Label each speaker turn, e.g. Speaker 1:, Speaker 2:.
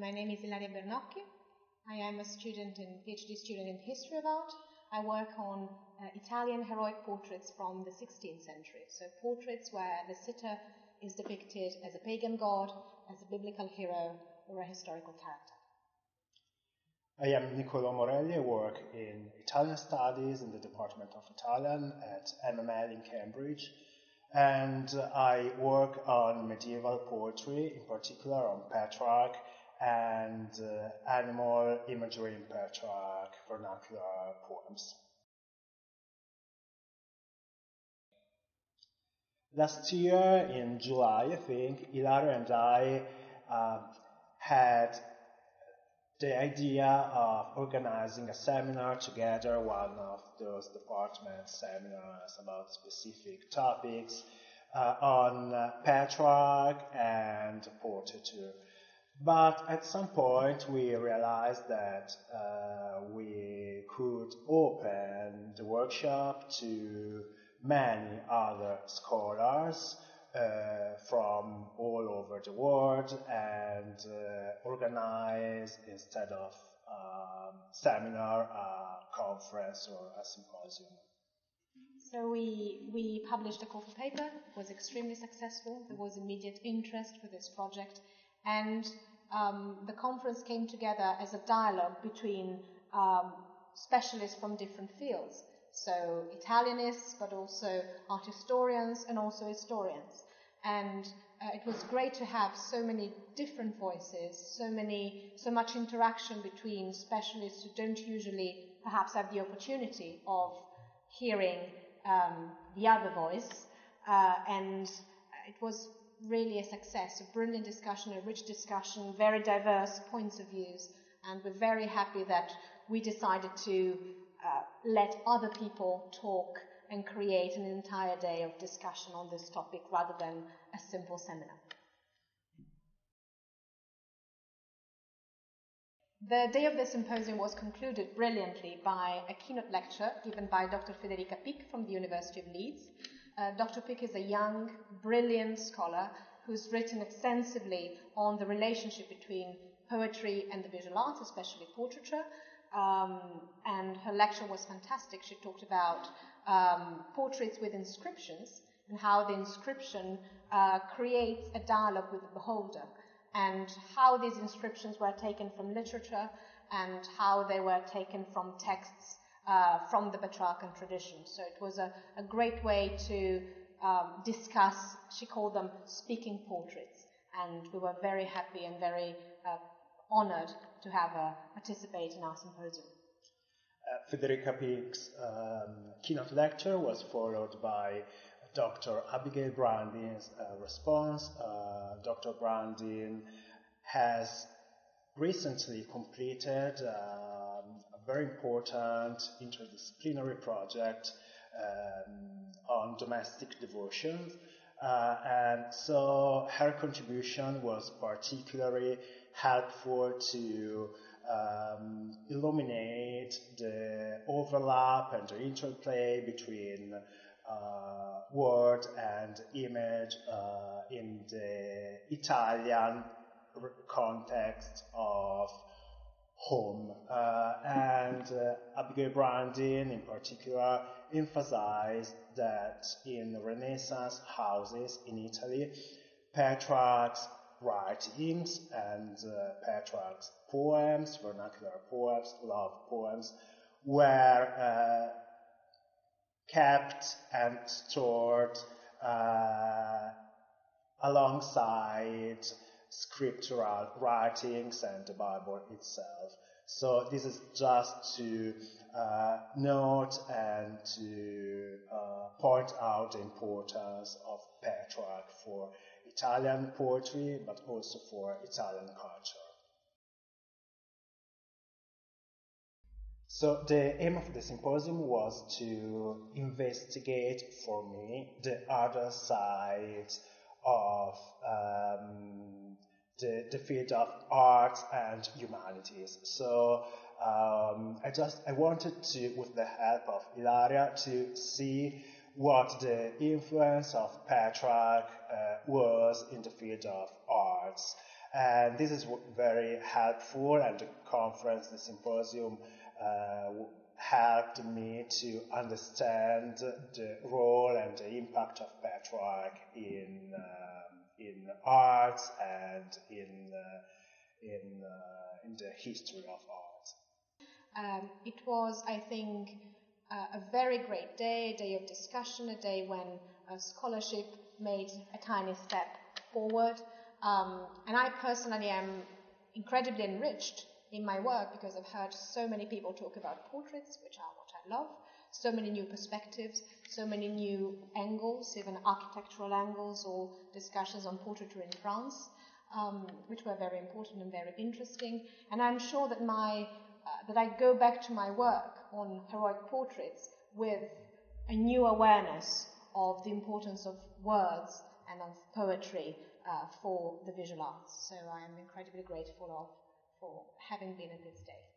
Speaker 1: My name is Ilaria Bernocchi. I am a student in PhD student in history of art. I work on uh, Italian heroic portraits from the 16th century. So portraits where the sitter is depicted as a pagan god, as a biblical hero, or a historical character.
Speaker 2: I am Nicolò Morelli. I work in Italian studies in the Department of Italian at MML in Cambridge. And I work on medieval poetry, in particular on Petrarch and uh, animal imagery in Petrarch vernacular poems. Last year in July, I think, Ilaria and I uh, had the idea of organizing a seminar together, one of those department seminars about specific topics uh, on uh, Petrarch and portraiture. But at some point we realized that uh, we could open the workshop to many other scholars uh, from all over the world and uh, organize instead of um, seminar, a conference or a symposium.
Speaker 1: So we, we published a call for paper, it was extremely successful, there was immediate interest for this project, and um, the conference came together as a dialogue between um, specialists from different fields. So Italianists, but also art historians and also historians. And uh, it was great to have so many different voices, so many, so much interaction between specialists who don't usually perhaps have the opportunity of hearing um, the other voice. Uh, and it was really a success, a brilliant discussion, a rich discussion, very diverse points of views, and we're very happy that we decided to uh, let other people talk and create an entire day of discussion on this topic rather than a simple seminar. The day of the symposium was concluded brilliantly by a keynote lecture given by Dr. Federica Pich from the University of Leeds. Uh, Dr. Pich is a young, brilliant scholar who's written extensively on the relationship between poetry and the visual arts, especially portraiture. Um, and her lecture was fantastic. She talked about um, portraits with inscriptions and how the inscription uh, creates a dialogue with the beholder and how these inscriptions were taken from literature and how they were taken from texts uh, from the Petrarchan tradition. So it was a, a great way to um, discuss, she called them speaking portraits. And we were very happy and very uh, honored to have her participate in our symposium.
Speaker 2: Uh, Federica Pich's um, keynote lecture was followed by Dr. Abigail Brundin's uh, response. Uh, Dr. Brundin has recently completed um, a very important interdisciplinary project um, on domestic devotions. Uh, and so her contribution was particularly helpful to um, illuminate the overlap and the interplay between uh, word and image uh, in the Italian context of home. Uh, and uh, Abigail Brundin, in particular, emphasized that in Renaissance houses in Italy, Petrarch's writings and uh, Petrarch's poems, vernacular poems, love poems, were uh, kept and stored uh, alongside scriptural writings and the Bible itself. So this is just to uh, note and to uh, point out the importance of Petrarch for Italian poetry, but also for Italian culture. So the aim of the symposium was to investigate for me the other side of um, the, the field of arts and humanities. So um, I just I wanted to, with the help of Ilaria, to see what the influence of Petrarch uh, was in the field of arts. And this is very helpful, and the conference, the symposium, uh, helped me to understand the role and the impact of Petrarch in um, in arts and in uh, in uh, in the history of art.
Speaker 1: Um, it was, I think, uh, a very great day, a day of discussion, a day when scholarship made a tiny step forward. Um, and I personally am incredibly enriched in my work because I've heard so many people talk about portraits, which are what I love, so many new perspectives, so many new angles, even architectural angles or discussions on portraiture in France, um, which were very important and very interesting. And I'm sure that my uh, that I go back to my work on heroic portraits with a new awareness of the importance of words and of poetry uh, for the visual arts. So I am incredibly grateful of, for having been at this day.